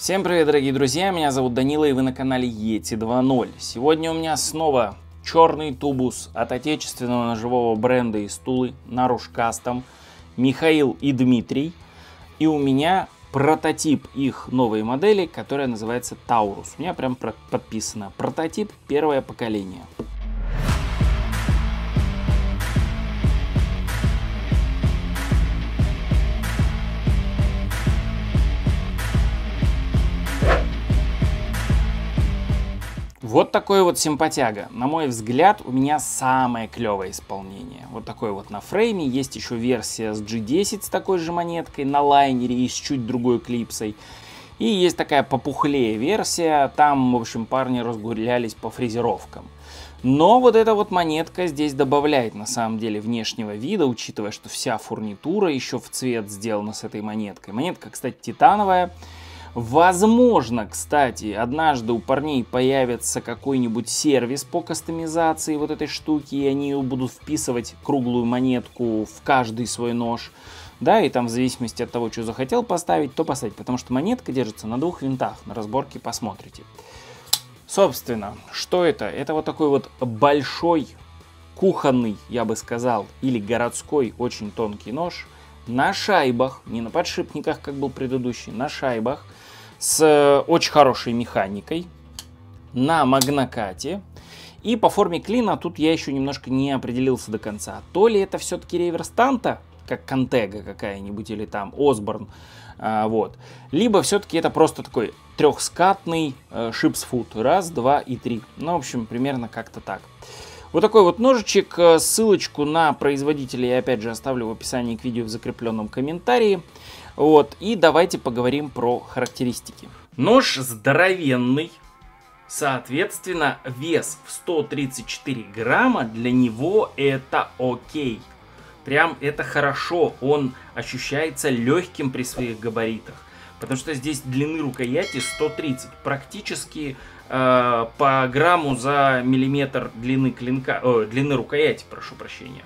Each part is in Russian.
Всем привет, дорогие друзья, меня зовут Данила и вы на канале Yeti 2.0. Сегодня у меня снова черный тубус от отечественного ножевого бренда и стулы Наруш Кастом, Михаил и Дмитрий. И у меня прототип их новой модели, которая называется Таурус. У меня прям подписано. Прототип первое поколение. Вот такой вот симпатяга. На мой взгляд, у меня самое клевое исполнение. Вот такой вот на фрейме. Есть еще версия с G10 с такой же монеткой на лайнере и с чуть другой клипсой. И есть такая попухлее версия. Там, в общем, парни разгулялись по фрезеровкам. Но вот эта вот монетка здесь добавляет на самом деле внешнего вида, учитывая, что вся фурнитура еще в цвет сделана с этой монеткой. Монетка, кстати, титановая. Возможно, кстати, однажды у парней появится какой-нибудь сервис по кастомизации вот этой штуки, и они будут вписывать круглую монетку в каждый свой нож. Да, и там в зависимости от того, что захотел поставить, то поставить. Потому что монетка держится на двух винтах. На разборке посмотрите. Собственно, что это? Это вот такой вот большой кухонный, я бы сказал, или городской очень тонкий нож на шайбах, не на подшипниках, как был предыдущий, на шайбах – с э, очень хорошей механикой на магнокате. И по форме клина тут я еще немножко не определился до конца. То ли это все-таки реверс танта, как Контега какая-нибудь, или там Осборн, а, вот. Либо все-таки это просто такой трехскатный э, шипсфут. Раз, два и три. Ну, в общем, примерно как-то так. Вот такой вот ножичек. Э, ссылочку на производителя я опять же оставлю в описании к видео в закрепленном комментарии. Вот, и давайте поговорим про характеристики. Нож здоровенный, соответственно, вес в 134 грамма для него это окей. Прям это хорошо, он ощущается легким при своих габаритах. Потому что здесь длины рукояти 130, практически э, по грамму за миллиметр длины клинка, э, длины рукояти, прошу прощения.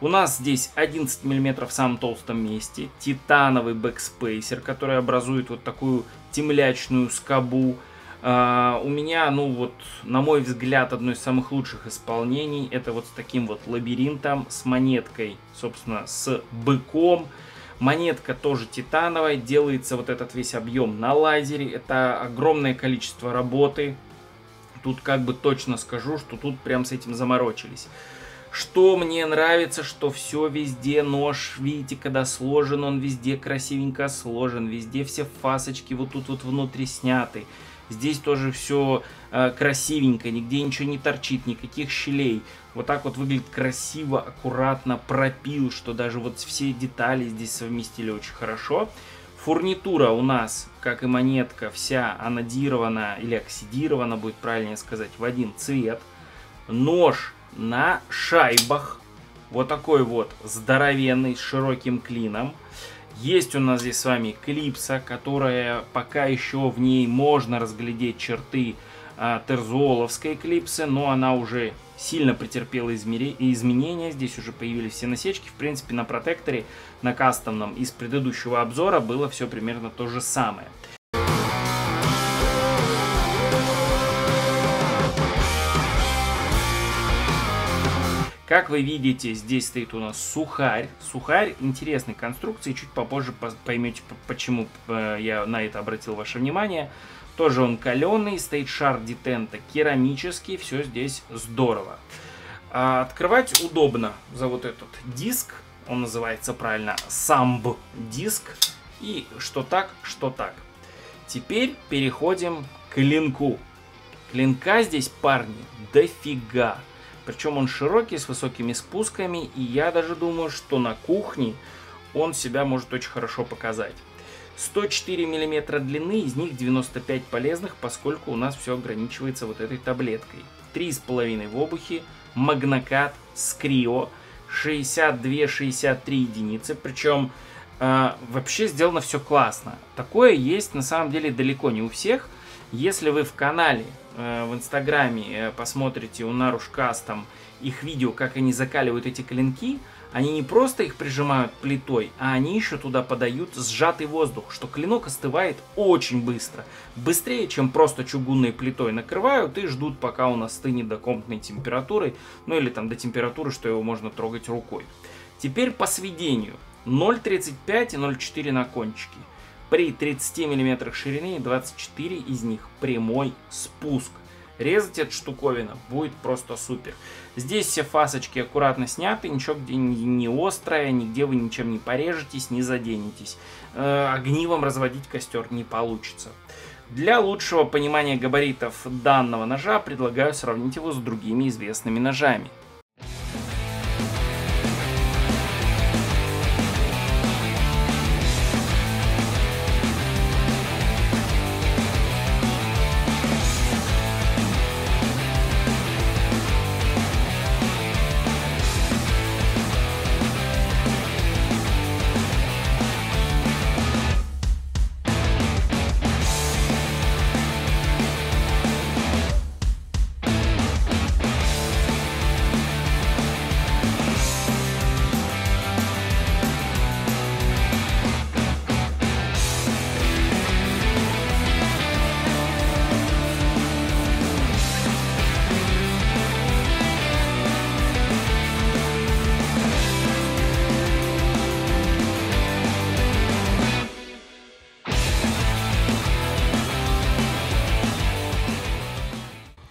У нас здесь 11 мм в самом толстом месте, титановый backspacer, который образует вот такую темлячную скобу. Э, у меня, ну вот, на мой взгляд, одно из самых лучших исполнений, это вот с таким вот лабиринтом, с монеткой, собственно, с быком. Монетка тоже титановая, делается вот этот весь объем на лазере, это огромное количество работы. Тут как бы точно скажу, что тут прям с этим заморочились. Что мне нравится, что все везде нож, видите, когда сложен, он везде красивенько сложен, везде все фасочки вот тут вот внутри сняты. Здесь тоже все э, красивенько, нигде ничего не торчит, никаких щелей. Вот так вот выглядит красиво, аккуратно, пропил, что даже вот все детали здесь совместили очень хорошо. Фурнитура у нас, как и монетка, вся анодирована или оксидирована, будет правильнее сказать, в один цвет. Нож на шайбах. Вот такой вот здоровенный с широким клином. Есть у нас здесь с вами клипса, которая пока еще в ней можно разглядеть черты а, терзуоловской клипсы, но она уже сильно претерпела изменения. Здесь уже появились все насечки. В принципе, на протекторе, на кастомном из предыдущего обзора было все примерно то же самое. Как вы видите, здесь стоит у нас сухарь. Сухарь интересной конструкции, чуть попозже поймете, почему э, я на это обратил ваше внимание. Тоже он каленый, стоит шар детента керамический, все здесь здорово. А открывать удобно за вот этот диск, он называется правильно самб диск. И что так, что так. Теперь переходим к клинку. Клинка здесь, парни, дофига. Причем он широкий, с высокими спусками, и я даже думаю, что на кухне он себя может очень хорошо показать. 104 мм длины, из них 95 полезных, поскольку у нас все ограничивается вот этой таблеткой. 3,5 в обухе, магнокат, скрио, 62-63 единицы, причем э, вообще сделано все классно. Такое есть на самом деле далеко не у всех. Если вы в канале Э, в Инстаграме э, посмотрите у Наруш Кастом их видео, как они закаливают эти клинки, Они не просто их прижимают плитой, а они еще туда подают сжатый воздух, что клинок остывает очень быстро. Быстрее, чем просто чугунной плитой накрывают и ждут, пока он остынет до комнатной температуры, ну или там до температуры, что его можно трогать рукой. Теперь по сведению. 0,35 и 0,4 на кончике. При 30 мм ширине 24 из них прямой спуск. Резать эту штуковина будет просто супер. Здесь все фасочки аккуратно сняты, ничего где не острое, нигде вы ничем не порежетесь, не заденетесь. Э, огнивом разводить костер не получится. Для лучшего понимания габаритов данного ножа предлагаю сравнить его с другими известными ножами.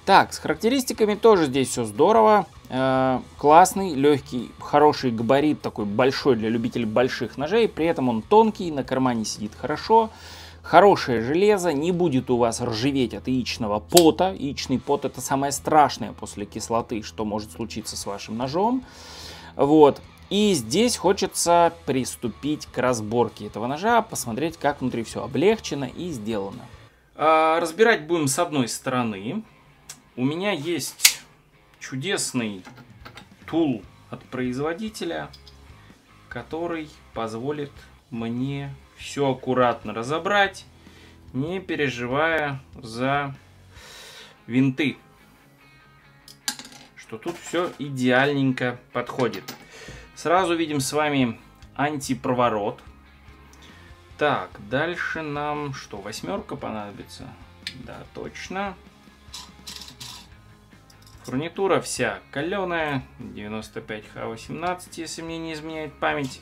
Так, с характеристиками тоже здесь все здорово. Э, классный, легкий, хороший габарит, такой большой для любителей больших ножей. При этом он тонкий, на кармане сидит хорошо. Хорошее железо, не будет у вас ржаветь от яичного пота. Яичный пот это самое страшное после кислоты, что может случиться с вашим ножом. Вот. И здесь хочется приступить к разборке этого ножа, посмотреть, как внутри все облегчено и сделано. А, разбирать будем с одной стороны. У меня есть чудесный тул от производителя, который позволит мне все аккуратно разобрать, не переживая за винты. Что тут все идеальненько подходит. Сразу видим с вами антипроворот. Так, дальше нам что, восьмерка понадобится? Да, точно. Фурнитура вся каленая, 95Х18, если мне не изменяет память.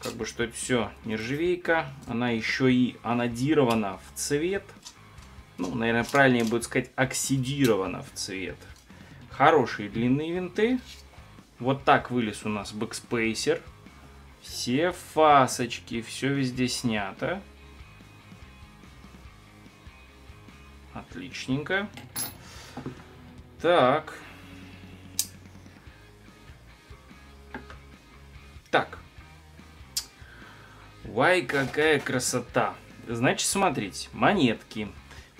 Как бы что это все нержавейка, она еще и анодирована в цвет. Ну, наверное, правильнее будет сказать оксидирована в цвет. Хорошие длинные винты. Вот так вылез у нас backspacer. Все фасочки, все везде снято. Отличненько. Так. Так. Вай, какая красота. Значит, смотрите, монетки,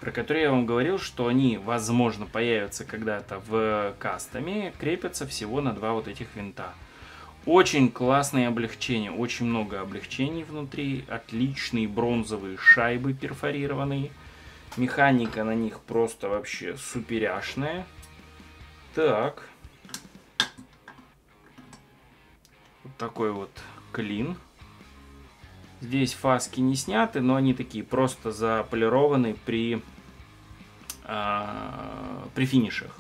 про которые я вам говорил, что они, возможно, появятся когда-то в кастоме, крепятся всего на два вот этих винта. Очень классное облегчение, очень много облегчений внутри, отличные бронзовые шайбы перфорированные. Механика на них просто вообще суперяшная. Так. Вот такой вот клин. Здесь фаски не сняты, но они такие просто заполированы при, а, при финишах.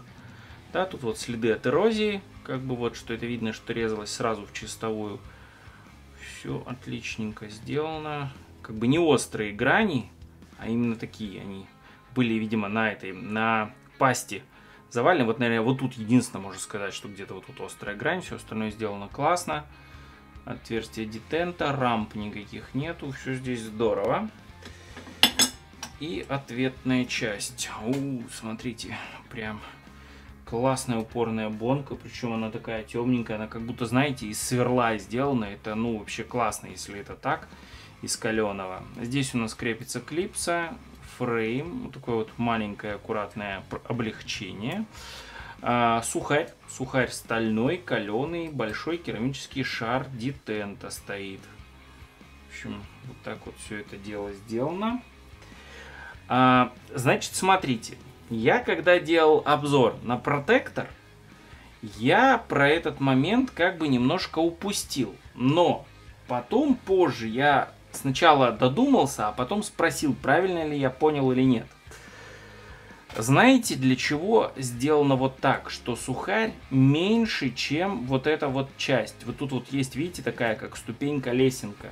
Да, тут вот следы от эрозии, как бы вот, что это видно, что резалось сразу в чистовую. Все отличненько сделано. Как бы не острые грани, а именно такие они были, видимо, на этой, на пасте завален. Вот, наверное, вот тут единственное можно сказать, что где-то вот тут острая грань, все остальное сделано классно. Отверстие детента, рамп никаких нету, все здесь здорово. И ответная часть. У, смотрите, прям классная упорная бонка, причем она такая темненькая, она как будто, знаете, из сверла сделана. Это, ну, вообще классно, если это так, из каленого. Здесь у нас крепится клипса, фрейм, вот такое вот маленькое аккуратное облегчение. А, сухарь, сухарь стальной, каленый, большой керамический шар детента стоит. В общем, вот так вот все это дело сделано. А, значит, смотрите, я когда делал обзор на протектор, Я про этот момент как бы немножко упустил. Но потом, позже, я сначала додумался, а потом спросил, правильно ли я понял или нет. Знаете, для чего сделано вот так, что сухарь меньше, чем вот эта вот часть? Вот тут вот есть, видите, такая как ступенька-лесенка.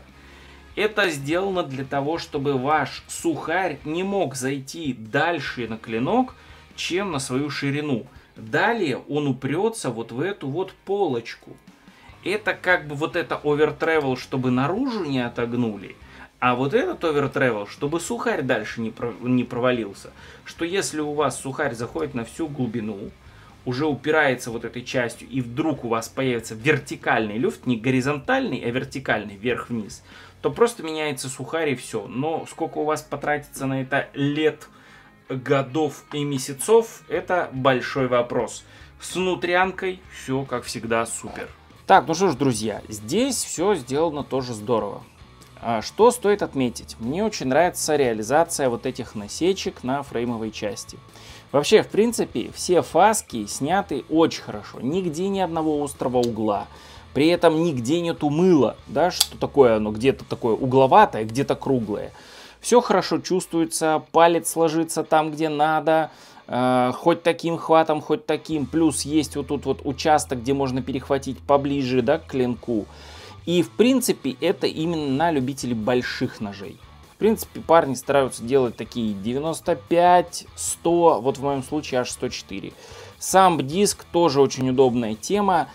Это сделано для того, чтобы ваш сухарь не мог зайти дальше на клинок, чем на свою ширину. Далее он упрется вот в эту вот полочку. Это как бы вот это овертревел, чтобы наружу не отогнули. А вот этот овертревел, чтобы сухарь дальше не, про, не провалился. Что если у вас сухарь заходит на всю глубину, уже упирается вот этой частью, и вдруг у вас появится вертикальный люфт, не горизонтальный, а вертикальный, вверх-вниз, то просто меняется сухарь и все. Но сколько у вас потратится на это лет, годов и месяцев, это большой вопрос. С внутрянкой все, как всегда, супер. Так, ну что ж, друзья, здесь все сделано тоже здорово. А что стоит отметить? Мне очень нравится реализация вот этих насечек на фреймовой части. Вообще, в принципе, все фаски сняты очень хорошо. Нигде ни одного острого угла. При этом нигде нету мыла, да, что такое оно, где-то такое угловатое, где-то круглое. Все хорошо чувствуется, палец ложится там, где надо, э, хоть таким хватом, хоть таким. Плюс есть вот тут вот участок, где можно перехватить поближе, да, к клинку. И в принципе это именно на любителей больших ножей. В принципе, парни стараются делать такие 95, 100, вот в моем случае аж 104. Сам диск тоже очень удобная тема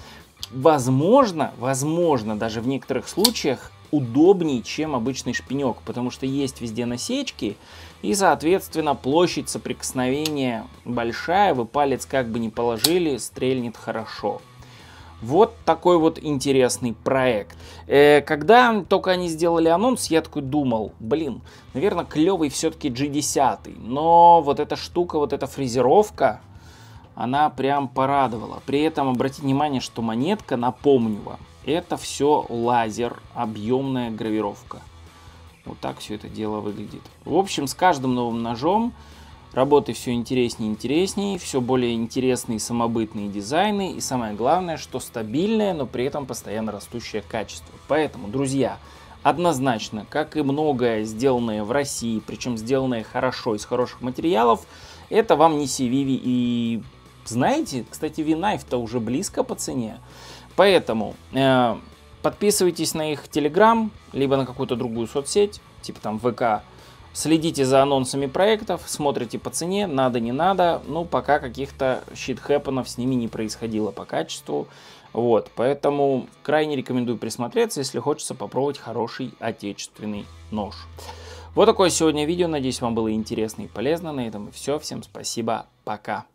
возможно, возможно, даже в некоторых случаях удобнее, чем обычный шпинек, потому что есть везде насечки, и, соответственно, площадь соприкосновения большая, вы палец как бы не положили, стрельнет хорошо. Вот такой вот интересный проект. Э, когда только они сделали анонс, я такой думал, блин, наверное, клевый все-таки G10. Но вот эта штука, вот эта фрезеровка, она прям порадовала. При этом обратите внимание, что монетка, напомню вам, это все лазер, объемная гравировка. Вот так все это дело выглядит. В общем, с каждым новым ножом работы все интереснее и интереснее, все более интересные самобытные дизайны и самое главное, что стабильное, но при этом постоянно растущее качество. Поэтому, друзья, однозначно, как и многое сделанное в России, причем сделанное хорошо, из хороших материалов, это вам не Севиви и знаете, кстати, Винайф-то уже близко по цене. Поэтому э, подписывайтесь на их Телеграм, либо на какую-то другую соцсеть, типа там ВК. Следите за анонсами проектов, смотрите по цене, надо, не надо. Ну, пока каких-то щит-хэппенов с ними не происходило по качеству. Вот, поэтому крайне рекомендую присмотреться, если хочется попробовать хороший отечественный нож. Вот такое сегодня видео, надеюсь вам было интересно и полезно. На этом все, всем спасибо, пока.